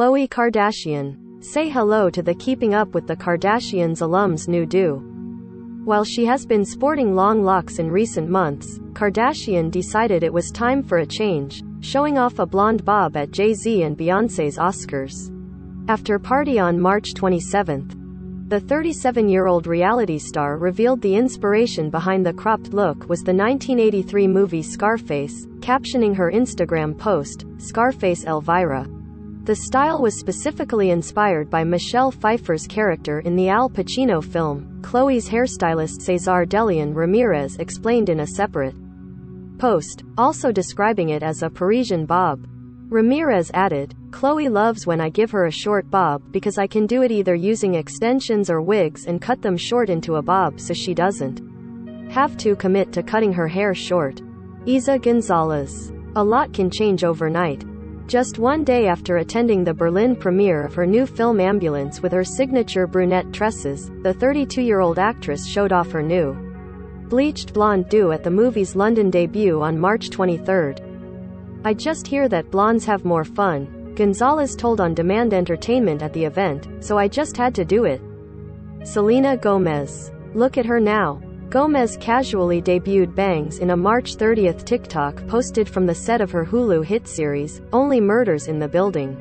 Khloe Kardashian. Say hello to the Keeping Up with the Kardashians alums new do. While she has been sporting long locks in recent months, Kardashian decided it was time for a change, showing off a blonde bob at Jay-Z and Beyoncé's Oscars. After party on March 27, the 37-year-old reality star revealed the inspiration behind the cropped look was the 1983 movie Scarface, captioning her Instagram post, Scarface Elvira. The style was specifically inspired by Michelle Pfeiffer's character in the Al Pacino film. Khloe's hairstylist Cesar Delian Ramirez explained in a separate post, also describing it as a Parisian bob. Ramirez added, Chloe loves when I give her a short bob because I can do it either using extensions or wigs and cut them short into a bob so she doesn't have to commit to cutting her hair short. Eiza Gonzalez. A lot can change overnight. Just one day after attending the Berlin premiere of her new film Ambulance with her signature brunette tresses, the 32-year-old actress showed off her new bleached blonde do at the movie's London debut on March 23. I just hear that blondes have more fun, Gonzalez told On Demand Entertainment at the event, so I just had to do it. Selena Gomez. Look at her now. Gomez casually debuted Bangs in a March 30th TikTok posted from the set of her Hulu hit series, Only Murders in the Building.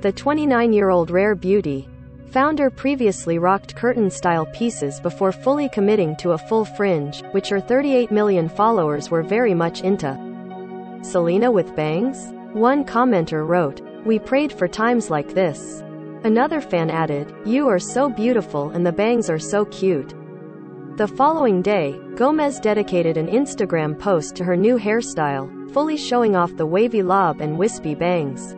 The 29-year-old rare beauty, founder previously rocked curtain-style pieces before fully committing to a full fringe, which her 38 million followers were very much into. Selena with bangs? One commenter wrote, We prayed for times like this. Another fan added, You are so beautiful and the bangs are so cute. The following day, Gomez dedicated an Instagram post to her new hairstyle, fully showing off the wavy lob and wispy bangs.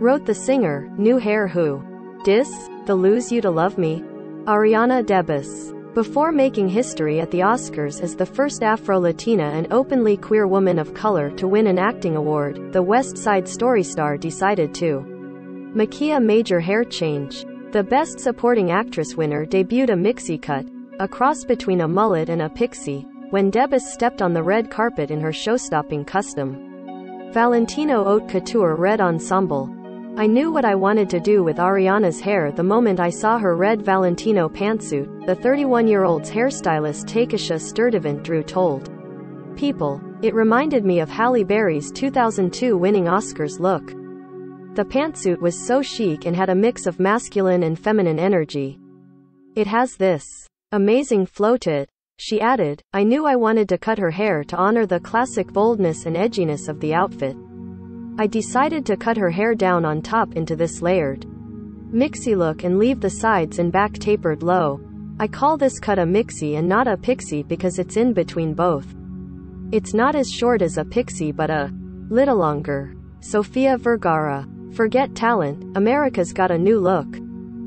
Wrote the singer, New Hair Who? Dis? The Lose You to Love Me? Ariana DeBose. Before making history at the Oscars as the first Afro-Latina and openly queer woman of color to win an acting award, the West Side Story star decided to make a major hair change. The Best Supporting Actress winner debuted a mixie cut, a cross between a mullet and a pixie, when DeBose stepped on the red carpet in her show-stopping custom Valentino Haute Couture Red Ensemble. I knew what I wanted to do with Ariana's hair the moment I saw her red Valentino pantsuit, the 31-year-old's hairstylist Takisha Sturdivant Drew told People. It reminded me of Halle Berry's 2002 winning Oscars look. The pantsuit was so chic and had a mix of masculine and feminine energy. It has this amazing floated. She added, I knew I wanted to cut her hair to honor the classic boldness and edginess of the outfit. I decided to cut her hair down on top into this layered mixy look and leave the sides and back tapered low. I call this cut a mixy and not a pixie because it's in between both. It's not as short as a pixie but a little longer. Sofia Vergara. Forget talent, America's got a new look.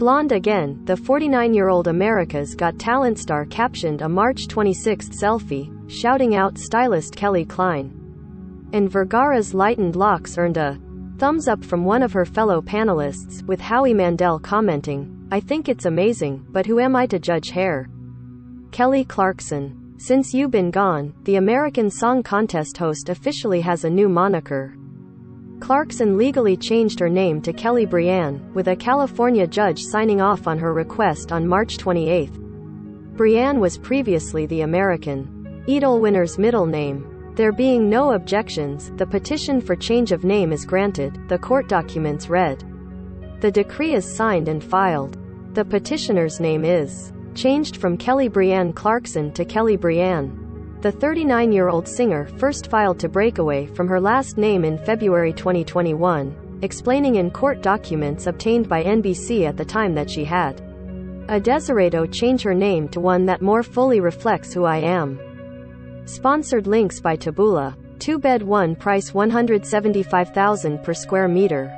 Blonde again, the 49-year-old America's Got Talent star captioned a March 26 selfie, shouting out stylist Kelly Klein and Vergara's lightened locks earned a thumbs up from one of her fellow panelists, with Howie Mandel commenting, I think it's amazing, but who am I to judge hair? Kelly Clarkson. Since you've Been Gone, the American Song Contest host officially has a new moniker. Clarkson legally changed her name to Kelly Brianne, with a California judge signing off on her request on March 28. Brianne was previously the American Idol winner's middle name, there being no objections, the petition for change of name is granted, the court documents read. The decree is signed and filed. The petitioner's name is changed from Kelly Brianne Clarkson to Kelly Brianne. The 39-year-old singer first filed to break away from her last name in February 2021, explaining in court documents obtained by NBC at the time that she had a desiree change her name to one that more fully reflects who I am. Sponsored links by Taboola. 2 bed 1 price 175,000 per square meter.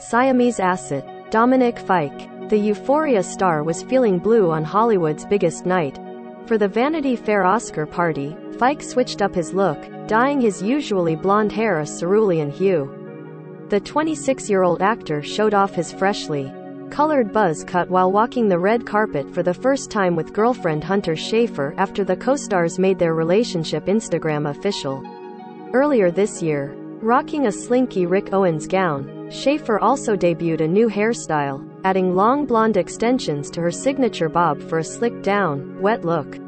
Siamese asset. Dominic Fike. The Euphoria star was feeling blue on Hollywood's biggest night. For the Vanity Fair Oscar party, Fike switched up his look, dyeing his usually blonde hair a cerulean hue. The 26-year-old actor showed off his freshly colored buzz cut while walking the red carpet for the first time with girlfriend Hunter Schafer after the co-stars made their relationship Instagram official. Earlier this year, rocking a slinky Rick Owens gown, Schafer also debuted a new hairstyle, adding long blonde extensions to her signature bob for a slicked down, wet look.